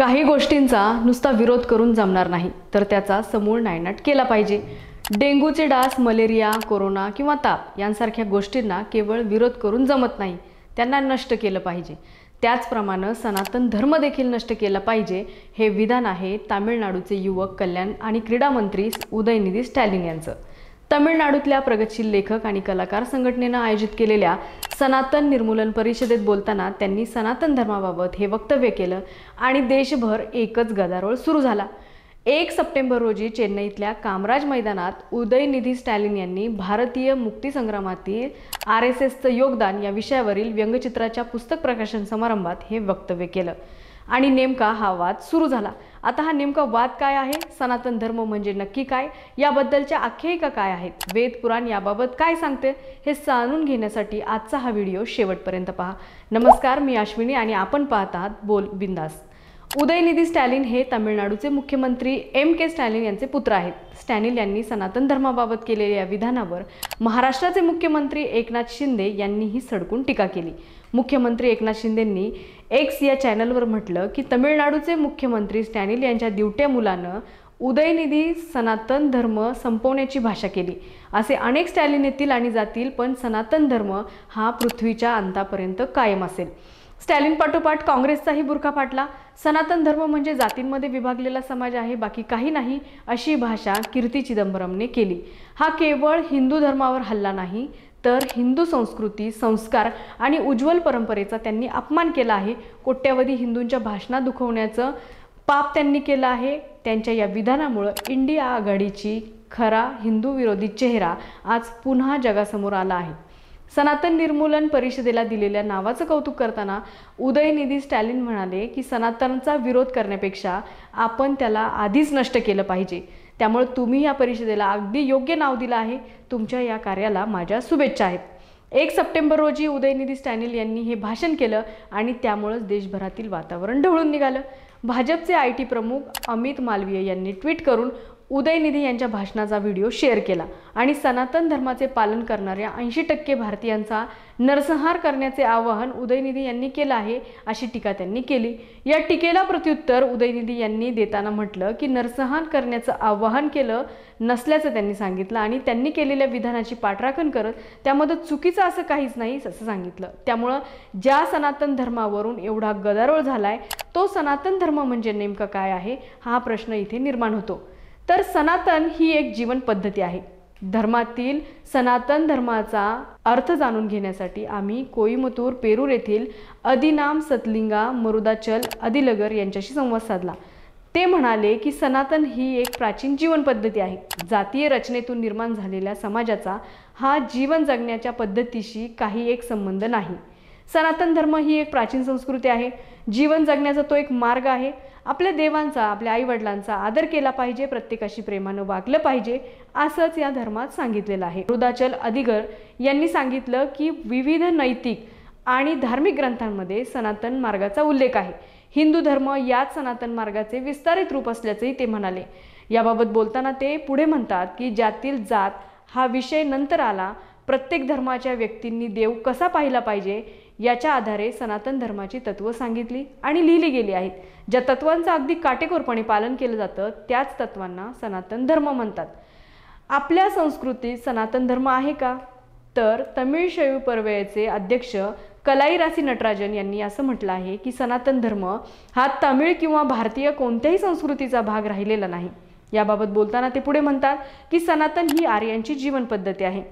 काही गोष्टींचा नुसता विरोध करून जमणार नाही तर त्याचा समूळ नायनाट केला पाहिजे. डेंग्यूचे डास मलेरिया कोरोना किंवा ताप यांसारख्या गोष्टींना केवळ विरोध करून जमत नाही त्यांना नष्ट केलं पाहिजे. त्याचप्रमाणे सनातन धर्म देखील नष्ट केला पाहिजे हे विधान आहे तामिळनाडूचे युवक कल्याण आणि क्रीडा मंत्री उदयनिधी स्टॅलिन यांचं. तमिळनाडूतल्या प्रगतशील लेखक आणि कलाकार संघटनेनं आयोजित केलेल्या सनातन निर्मूलन परिषदेत बोलताना त्यांनी सनातन धर्माबाबत हे वक्तव्य केलं आणि देशभर एकच गदारोळ सुरू झाला. एक सप्टेंबर रोजी चेन्नईतल्या कामराज मैदानात उदयनिधी स्टॅलिन यांनी भारतीय मुक्तीसंग्रामातील आर एस एसचं योगदान या विषयावरील व्यंगचित्राच्या पुस्तक प्रकाशन समारंभात हे वक्तव्य केलं. आणि नेमका हा वाद सुरू झाला. आता हा नेमका वाद काय आहे? सनातन धर्म म्हणजे नक्की काय? याबद्दलच्या आख्यायिका काय आहेत? वेद पुराण याबाबत काय सांगते? हे जाणून घेण्यासाठी आजचा हा व्हिडिओ शेवटपर्यंत पहा. नमस्कार मी अश्विनी आणि आपण पाहत आहात बोल बिंदास. उदयनिधी स्टॅलिन हे तामिळनाडूचे मुख्यमंत्री एम के स्टॅलिन यांचे पुत्र आहेत. स्टॅलिन यांनी सनातन धर्माबाबत केलेल्या या विधानावर महाराष्ट्राचे मुख्यमंत्री एकनाथ शिंदे यांनीही सडकून टीका केली. मुख्यमंत्री एकनाथ शिंदेंनी एक्स या चॅनलवर म्हटलं की तमिळनाडूचे मुख्यमंत्री स्टॅनिल यांच्या दिवट्या मुलानं उदयनिधी सनातन धर्म संपवण्याची भाषा केली. असे अनेक स्टॅलिन येतील आणि जातील पण सनातन धर्म हा पृथ्वीच्या अंतापर्यंत कायम असेल. स्टॅलिन पाठोपाठ काँग्रेसचाही बुरखा फाटला. सनातन धर्म म्हणजे जातींमध्ये विभागलेला समाज आहे बाकी काही नाही अशी भाषा कीर्ती चिदंबरमने केली. हा केवळ हिंदू धर्मावर हल्ला नाही तर हिंदू संस्कृती संस्कार आणि उज्ज्वल परंपरेचा त्यांनी अपमान केला आहे. कोट्यावधी हिंदूंच्या भाषणा दुखवण्याचं पाप त्यांनी केलं आहे. त्यांच्या या विधानामुळं इंडिया आघाडीची खरा हिंदू विरोधी चेहरा आज पुन्हा जगासमोर आला आहे. सनातन निर्मूलन परिषदेला दिलेल्या नावाचं कौतुक करताना उदयनिधी स्टॅलिन म्हणाले की सनातनचा विरोध करण्यापेक्षा आपण त्याला आधीच नष्ट केलं पाहिजे. त्यामुळे तुम्ही या परिषदेला अगदी योग्य नाव दिलं आहे. तुमच्या या कार्याला माझ्या शुभेच्छा आहेत. एक सप्टेंबर रोजी उदयनिधी स्टॅनिल यांनी हे भाषण केलं आणि त्यामुळंच देशभरातील वातावरण ढवळून निघालं. भाजपचे आय टी प्रमुख अमित मालवीय यांनी ट्विट करून उदयनिधी यांच्या भाषणाचा व्हिडिओ शेअर केला आणि सनातन धर्माचे पालन करणाऱ्या ऐंशी टक्के भारतीयांचा नरसंहार करण्याचे आवाहन उदयनिधी यांनी केलं आहे अशी टीका त्यांनी केली. या टीकेला प्रत्युत्तर उदयनिधी यांनी देताना म्हटलं की नरसंहार करण्याचं आवाहन केलं नसल्याचं त्यांनी सांगितलं आणि त्यांनी केलेल्या विधानाची पाठराखण करत त्यामध्ये चुकीचं असं काहीच नाही असं सांगितलं. त्यामुळं ज्या सनातन धर्मावरून एवढा गदारोळ झालाय तो सनातन धर्म म्हणजे नेमकं काय आहे? हा प्रश्न इथे निर्माण होतो. तर सनातन ही एक जीवन पद्धती आहे. धर्मातील सनातन धर्माचा अर्थ जाणून घेण्यासाठी आम्ही कोईमतूर पेरूर येथील अधिनाम सतलिंगा मरुदाचल अधिलगर यांच्याशी संवाद साधला. ते म्हणाले की सनातन ही एक प्राचीन जीवन पद्धती आहे. जातीय रचनेतून निर्माण झालेल्या समाजाचा हा जीवन जगण्याच्या पद्धतीशी काही एक संबंध नाही. सनातन धर्म ही एक प्राचीन संस्कृती आहे. जीवन जगण्याचा तो एक मार्ग आहे. आपल्या देवांचा आपल्या आईवडिलांचा आदर केला पाहिजे प्रत्येकाशी प्रेमानं वागलं पाहिजे असंच या धर्मात सांगितलेलं आहे. रुदाचल अधिगर यांनी सांगितलं की विविध नैतिक आणि धार्मिक ग्रंथांमध्ये सनातन मार्गाचा उल्लेख आहे. हिंदू धर्म याच सनातन मार्गाचे विस्तारित रूप असल्याचंही ते म्हणाले. याबाबत बोलताना ते पुढे म्हणतात की ज्यातील जात हा विषय नंतर आला प्रत्येक धर्माच्या व्यक्तींनी देव कसा पाहिला पाहिजे याच्या आधारे सनातन धर्माची तत्त्व सांगितली आणि लिहिली गेली आहेत. ज्या तत्वांचं अगदी काटेकोरपणे पालन केलं जातं त्याच तत्वांना सनातन धर्म म्हणतात. आपल्या संस्कृतीत सनातन धर्म आहे का? तर तमिळ शैव परवेचे अध्यक्ष कलाईरासी नटराजन यांनी असं म्हटलं आहे की सनातन धर्म हा तमिळ किंवा भारतीय कोणत्याही संस्कृतीचा भाग राहिलेला नाही. याबाबत बोलताना ते पुढे म्हणतात की सनातन ही आर्यांची जीवन पद्धती आहे.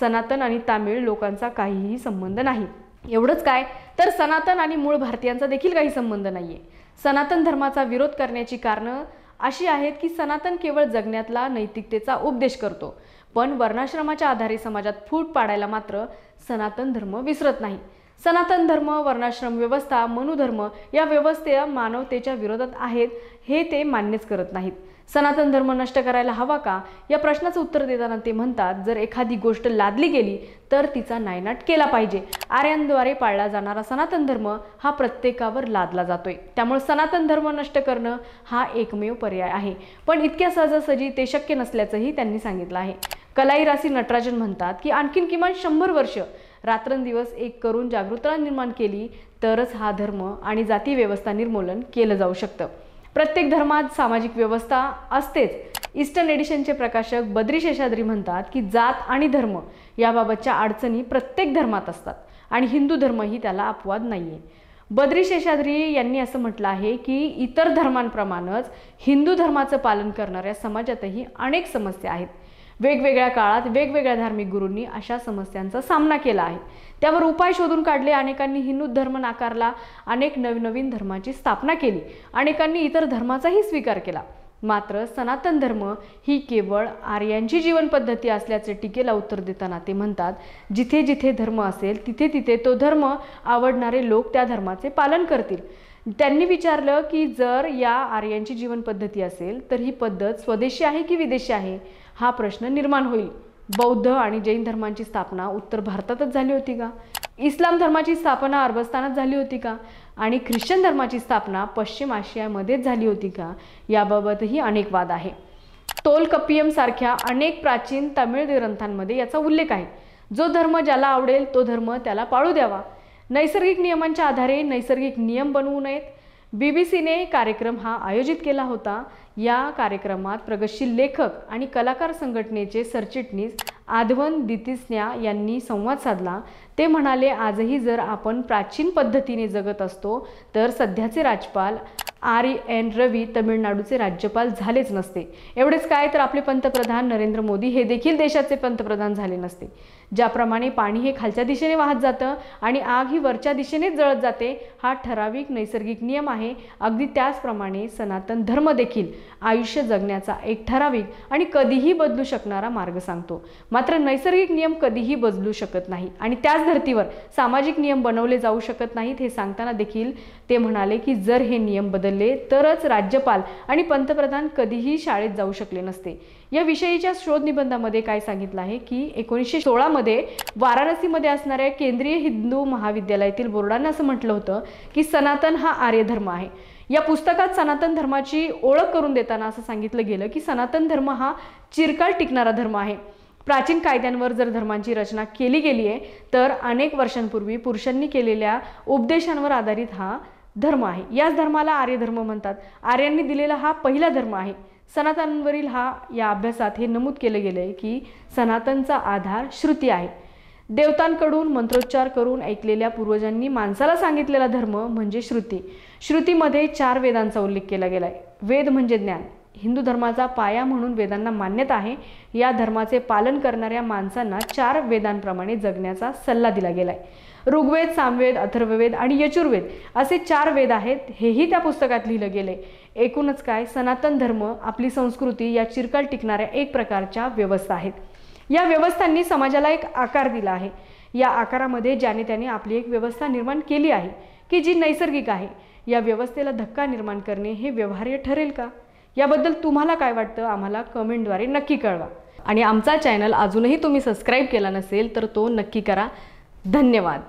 सनातन आणि तामिळ लोकांचा काहीही संबंध नाही. एवढंच काय? तर सनातन आणि मूळ भारतीयांचा देखील काही संबंध नाही आहे सनातन धर्माचा विरोध करण्याची कारणं अशी आहेत की सनातन केवळ जगण्यातला नैतिकतेचा उपदेश करतो पण वर्णाश्रमाच्या आधारे समाजात फूट पाडायला मात्र सनातन धर्म विसरत नाही. सनातन धर्म वर्णाश्रम व्यवस्था मनुधर्म या व्यवस्थे मानवतेच्या विरोधात आहेत हे ते मान्यच करत नाहीत. सनातन धर्म नष्ट करायला हवा का? या प्रश्नाचं उत्तर देताना ते म्हणतात जर एखादी गोष्ट लादली गेली तर तिचा नायनाट केला पाहिजे. आर्यांद्वारे पाळला जाणारा सनातन धर्म हा प्रत्येकावर लादला जातोय. त्यामुळे सनातन धर्म नष्ट करणं हा एकमेव पर्याय आहे. पण इतक्या सहजासहजी ते शक्य नसल्याचंही त्यांनी सांगितलं आहे. कलाई रासी नटराजन म्हणतात की आणखीन किमान शंभर वर्ष रात्रंदिवस एक करून जागृतता निर्माण केली तरच हा धर्म आणि जाती व्यवस्था निर्मूलन केलं जाऊ शकतं. प्रत्येक धर्मात सामाजिक व्यवस्था असतेच. ईस्टर्न एडिशनचे प्रकाशक बद्री शेषाद्री म्हणतात की जात आणि धर्म याबाबतच्या अडचणी प्रत्येक धर्मात असतात आणि हिंदू धर्मही त्याला अपवाद नाही आहे बद्री शेषाद्री यांनी असं म्हटलं आहे की इतर धर्मांप्रमाणेच हिंदू धर्माचं पालन करणाऱ्या समाजातही अनेक समस्या आहेत. वेगवेगळ्या काळात वेगवेगळ्या धार्मिक गुरूंनी अशा समस्यांचा सामना केला आहे. त्यावर उपाय शोधून काढले अनेकांनी हिंदू धर्म नाकारला अनेक नवनवीन धर्माची स्थापना केली अनेकांनी इतर धर्माचाही स्वीकार केला. मात्र सनातन धर्म ही केवळ आर्यांची जीवनपद्धती असल्याचे टीकेला उत्तर देताना ते म्हणतात जिथे जिथे धर्म असेल तिथे तिथे तो धर्म आवडणारे लोक त्या धर्माचे पालन करतील. त्यांनी विचारलं की जर या आर्यांची जीवनपद्धती असेल तर ही पद्धत स्वदेशी आहे की विदेशी आहे? हा प्रश्न निर्माण होईल. बौद्ध आणि जैन धर्मांची स्थापना उत्तर भारतातच झाली होती का? इस्लाम धर्माची स्थापना अरबस्तानात झाली होती का? आणि ख्रिश्चन धर्माची स्थापना पश्चिम आशियामध्येच झाली होती का? याबाबतही अनेक वाद आहे. तोलकपियम सारख्या अनेक प्राचीन तमिळ ग्रंथांमध्ये याचा उल्लेख आहे. जो धर्म ज्याला आवडेल तो धर्म त्याला पाळू द्यावा. नैसर्गिक नियमांच्या आधारे नैसर्गिक नियम बनवू नयेत. बी बी सीने कार्यक्रम हा आयोजित केला होता. या कार्यक्रमात प्रगतशील लेखक आणि कलाकार संघटनेचे सरचिटणीस आधवन दितिस्न्या यांनी संवाद साधला. ते म्हणाले आजही जर आपण प्राचीन पद्धतीने जगत असतो तर सध्याचे राज्यपाल आर. एन. रवी तमिळनाडूचे राज्यपाल झालेच नसते. एवढेच काय? तर आपले पंतप्रधान नरेंद्र मोदी हे देखील देशाचे पंतप्रधान झाले नसते. ज्याप्रमाणे पाणी हे खालच्या दिशेने वाहत जातं आणि आग ही वरच्या दिशेने जळत जाते हा ठराविक नैसर्गिक नियम आहे. अगदी त्याचप्रमाणे सनातन धर्म देखील आयुष्य जगण्याचा एक ठराविक आणि कधीही बदलू शकणारा मार्ग सांगतो. मात्र नैसर्गिक नियम कधीही बदलू शकत नाही आणि त्याच धर्तीवर सामाजिक नियम बनवले जाऊ शकत नाहीत हे सांगताना देखील ते म्हणाले की जर हे नियम बदलले तरच राज्यपाल आणि पंतप्रधान कधीही शाळेत जाऊ शकले नसते. या विषयीच्या शोध निबंधामध्ये काय सांगितलं आहे की एकोणीसशे सोळा बोर्डामध्ये वाराणसीमध्ये असणाऱ्या केंद्रीय हिंदू महाविद्यालयातील बोर्डानं असं म्हटलं होतं की सनातन हा आर्य धर्म आहे. या पुस्तकात सनातन धर्माची ओळख करून देताना असं सांगितलं गेलं की सनातन धर्म हा चिरकाळ टिकणारा धर्म आहे. प्राचीन कायद्यांवर जर धर्मांची रचना केली गेली आहे तर अनेक वर्षांपूर्वी पुरुषांनी केलेल्या उपदेशांवर आधारित हा धर्म आहे. याच धर्माला आर्य धर्म म्हणतात. आर्यांनी दिलेला हा पहिला धर्म आहे. सनातनवरील हा या अभ्यासात हे नमूद केलं गेलं आहे की सनातनचा आधार श्रुती आहे. देवतांकडून मंत्रोच्चार करून ऐकलेल्या पूर्वजांनी माणसाला सांगितलेला धर्म म्हणजे श्रुती. श्रुतीमध्ये चार वेदांचा उल्लेख केला गेला आहे वेद म्हणजे ज्ञान. हिंदू धर्माचा पाया म्हणून वेदांना मान्यता आहे. या धर्माचे पालन करणाऱ्या माणसांना चार वेदांप्रमाणे जगण्याचा सल्ला दिला गेला आहे ऋग्वेद सामवेद अथर्ववेद आणि यजुर्वेद असे चार वेद आहेत हेही त्या पुस्तकात लिहिलं गेलं आहे एकूणच काय सनातन धर्म आपली संस्कृती या चिरकाल टिकणाऱ्या एक प्रकारच्या व्यवस्था आहेत. या व्यवस्थांनी समाजाला एक आकार दिला आहे. या आकारामध्ये ज्याने त्याने आपली एक व्यवस्था निर्माण केली आहे की जी नैसर्गिक आहे या व्यवस्थेला धक्का निर्माण करणे हे व्यवहार्य ठरेल का? याबद्दल तुम्हाला काय वाटतं आम्हाला कमेंटद्वारे नक्की कळवा. आणि आमचा चॅनल अजूनही तुम्ही सबस्क्राईब केला नसेल तर तो नक्की करा. धन्यवाद.